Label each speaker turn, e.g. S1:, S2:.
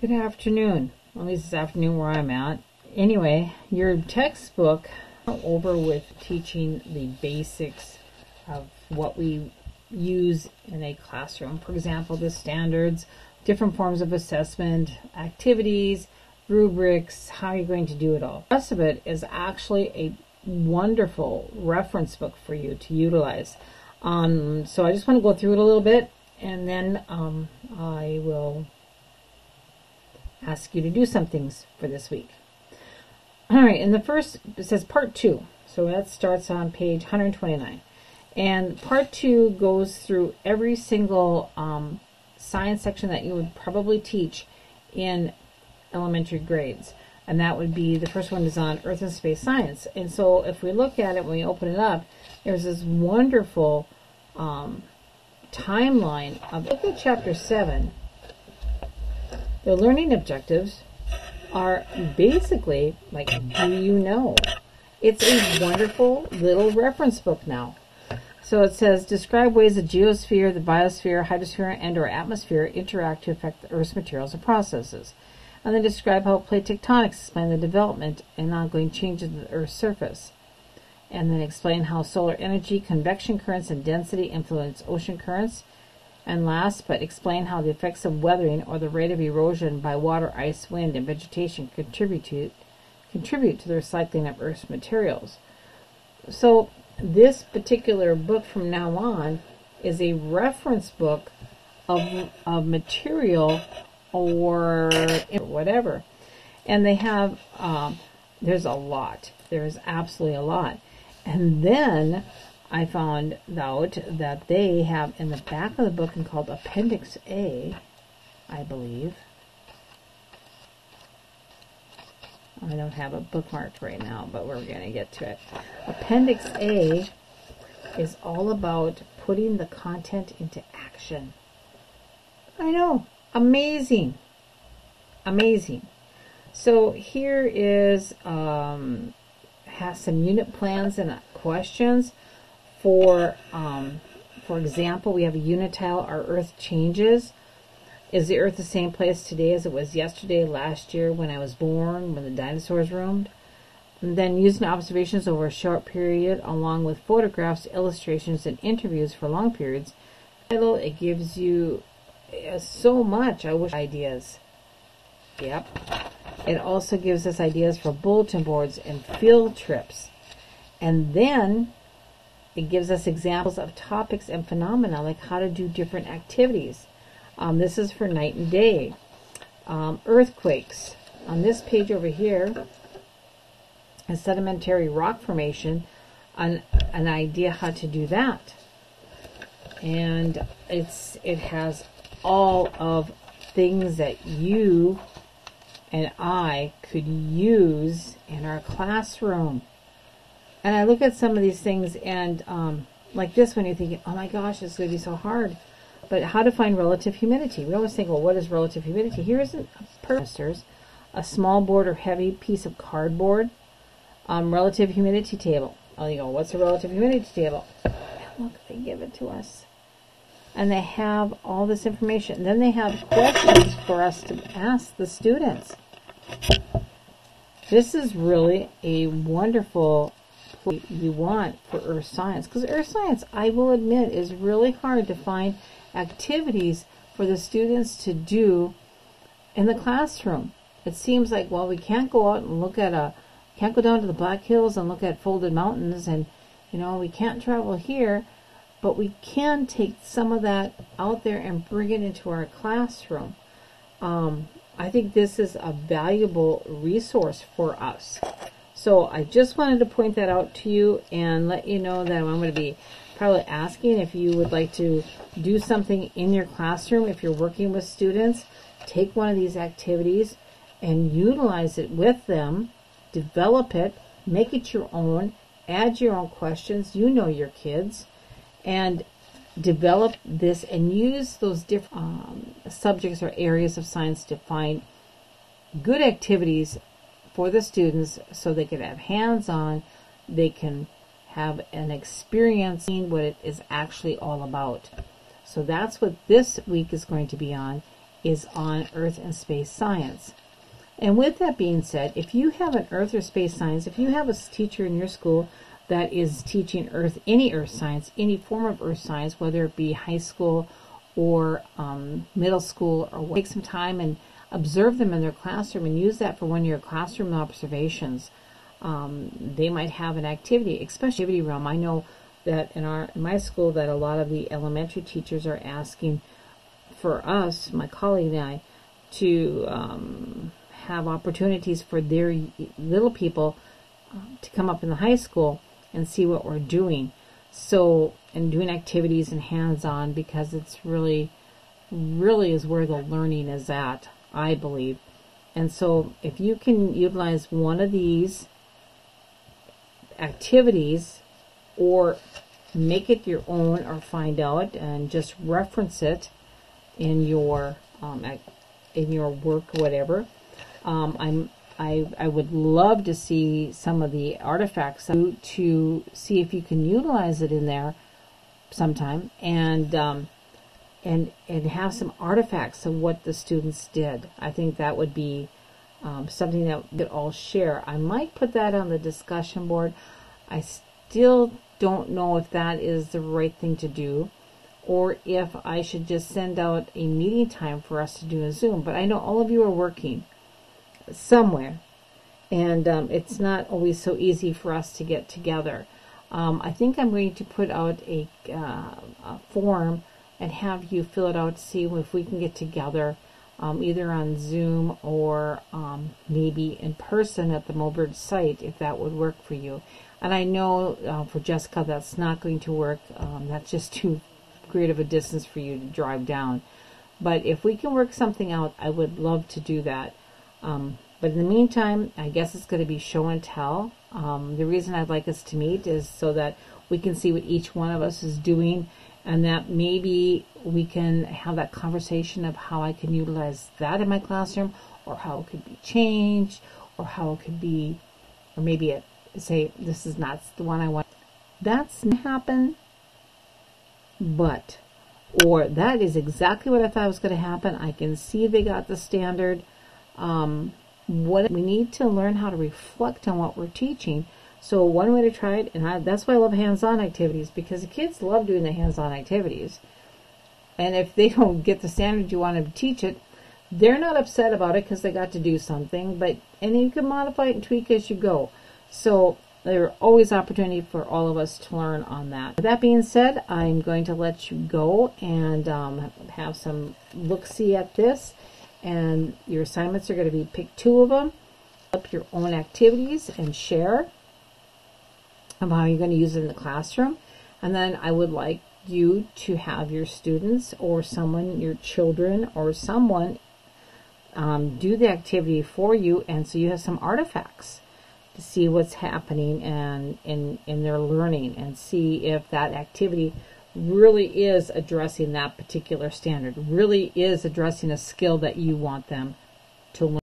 S1: Good afternoon. At least this afternoon where I'm at. Anyway, your textbook over with teaching the basics of what we use in a classroom. For example, the standards, different forms of assessment, activities, rubrics, how you're going to do it all. The rest of it is actually a wonderful reference book for you to utilize. Um, so I just want to go through it a little bit and then um, I will ask you to do some things for this week. All right, in the first, it says part two. So that starts on page 129. And part two goes through every single um, science section that you would probably teach in elementary grades. And that would be the first one is on Earth and Space Science. And so if we look at it when we open it up, there's this wonderful um, timeline of look at chapter 7 the learning objectives are basically like, do you know? It's a wonderful little reference book now. So it says, describe ways the geosphere, the biosphere, hydrosphere, and or atmosphere interact to affect the Earth's materials and processes. And then describe how plate tectonics explain the development and ongoing changes of the Earth's surface. And then explain how solar energy, convection currents, and density influence ocean currents and last, but explain how the effects of weathering or the rate of erosion by water, ice, wind, and vegetation contribute to, contribute to the recycling of Earth's materials. So, this particular book from now on is a reference book of, of material or whatever. And they have, um, there's a lot. There's absolutely a lot. And then I found out that they have in the back of the book and called Appendix A, I believe. I don't have it bookmarked right now, but we're going to get to it. Appendix A is all about putting the content into action. I know. Amazing. Amazing. So here is um, has some unit plans and questions for, um, for example, we have a unitile, our Earth changes. Is the Earth the same place today as it was yesterday, last year, when I was born, when the dinosaurs roamed? And then using observations over a short period, along with photographs, illustrations, and interviews for long periods, it gives you uh, so much. I wish ideas. Yep. It also gives us ideas for bulletin boards and field trips. And then it gives us examples of topics and phenomena, like how to do different activities. Um, this is for night and day. Um, earthquakes. On this page over here, a sedimentary rock formation, an, an idea how to do that. And it's it has all of things that you and I could use in our classroom. And I look at some of these things and, um, like this one, you're thinking, oh my gosh, it's going to be so hard. But how to find relative humidity? We always think, well, what is relative humidity? Here is a purpose, a small board or heavy piece of cardboard, um, relative humidity table. Oh, you go, what's a relative humidity table? And look, they give it to us. And they have all this information. Then they have questions for us to ask the students. This is really a wonderful you want for earth science. Because earth science, I will admit, is really hard to find activities for the students to do in the classroom. It seems like, well, we can't go out and look at a, can't go down to the Black Hills and look at folded mountains and, you know, we can't travel here, but we can take some of that out there and bring it into our classroom. Um, I think this is a valuable resource for us. So I just wanted to point that out to you and let you know that I'm going to be probably asking if you would like to do something in your classroom if you're working with students. Take one of these activities and utilize it with them. Develop it. Make it your own. Add your own questions. You know your kids. And develop this and use those different um, subjects or areas of science to find good activities for the students so they can have hands-on, they can have an experience in what it is actually all about. So that's what this week is going to be on. is on earth and space science. And with that being said, if you have an earth or space science, if you have a teacher in your school that is teaching earth, any earth science, any form of earth science, whether it be high school or um, middle school, or take some time and observe them in their classroom and use that for one of your classroom observations. Um, they might have an activity, especially activity realm. I know that in our in my school that a lot of the elementary teachers are asking for us, my colleague and I, to um, have opportunities for their little people um, to come up in the high school and see what we're doing. So, and doing activities and hands-on because it's really, really is where the learning is at, I believe. And so, if you can utilize one of these activities or make it your own or find out and just reference it in your um, in your work whatever. Um, I'm I I would love to see some of the artifacts to, to see if you can utilize it in there sometime and um, and and have some artifacts of what the students did. I think that would be um, something that we could all share. I might put that on the discussion board. I still don't know if that is the right thing to do or if I should just send out a meeting time for us to do a Zoom. But I know all of you are working somewhere, and um, it's not always so easy for us to get together. Um, I think I'm going to put out a, uh, a, form and have you fill it out to see if we can get together um, either on Zoom or um, maybe in person at the Mulberg site if that would work for you. And I know uh, for Jessica that's not going to work. Um, that's just too great of a distance for you to drive down. But if we can work something out, I would love to do that. Um, but in the meantime, I guess it's going to be show and tell. Um, the reason I'd like us to meet is so that we can see what each one of us is doing and that maybe we can have that conversation of how I can utilize that in my classroom or how it could be changed or how it could be, or maybe it say, this is not the one I want. That's happen but or that is exactly what I thought was going to happen. I can see they got the standard. Um, what we need to learn how to reflect on what we're teaching. So one way to try it, and I, that's why I love hands-on activities because the kids love doing the hands-on activities. And if they don't get the standard you want to teach it, they're not upset about it because they got to do something. But and you can modify it and tweak as you go. So there are always opportunity for all of us to learn on that. With that being said, I'm going to let you go and um, have some look-see at this. And your assignments are going to be pick two of them, up your own activities and share of how you're going to use it in the classroom. And then I would like you to have your students or someone, your children or someone um, do the activity for you and so you have some artifacts to see what's happening and in in their learning and see if that activity really is addressing that particular standard, really is addressing a skill that you want them to learn.